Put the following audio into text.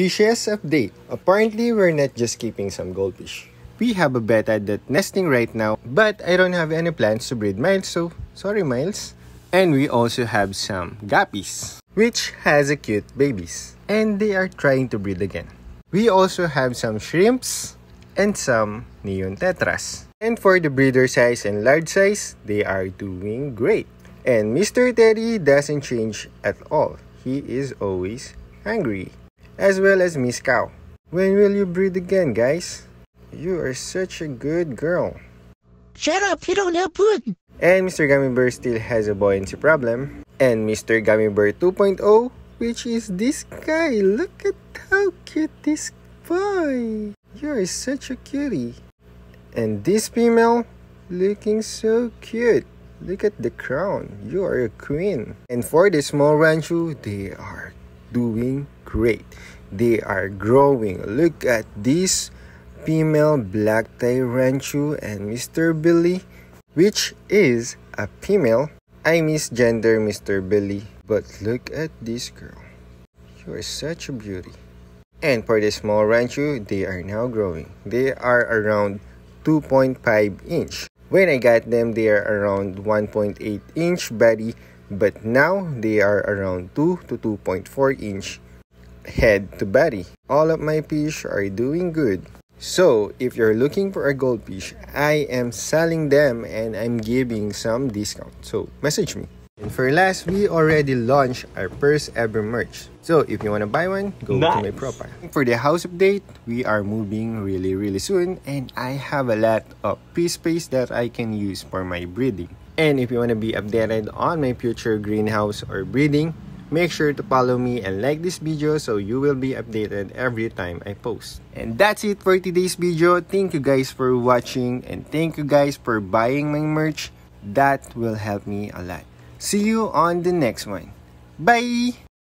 Update. Apparently, we're not just keeping some goldfish. We have a betta that nesting right now, but I don't have any plans to breed Miles, so sorry Miles. And we also have some guppies, which has a cute babies, and they are trying to breed again. We also have some shrimps and some neon tetras. And for the breeder size and large size, they are doing great. And Mr. Teddy doesn't change at all. He is always hungry as well as Miss Cow. When will you breed again, guys? You are such a good girl. Shut up, you don't have food. And Mr. Gummy Bear still has a buoyancy problem. And Mr. Gummy Bear 2.0, which is this guy. Look at how cute this boy. You are such a cutie. And this female, looking so cute. Look at the crown. You are a queen. And for the small ranchu, they are doing great. They are growing. Look at this female black ranchu and Mr. Billy, which is a female. I misgender Mr. Billy, but look at this girl. You are such a beauty. And for the small ranchu, they are now growing. They are around 2.5 inch. When I got them, they are around 1.8 inch body but now they are around 2 to 2.4 inch head to body. All of my fish are doing good. So, if you're looking for a goldfish, I am selling them and I'm giving some discount. So, message me. And for last, we already launched our first ever merch. So, if you want to buy one, go nice. to my profile. For the house update, we are moving really, really soon and I have a lot of free space that I can use for my breeding. And if you want to be updated on my future greenhouse or breeding, make sure to follow me and like this video so you will be updated every time I post. And that's it for today's video. Thank you guys for watching and thank you guys for buying my merch. That will help me a lot. See you on the next one. Bye!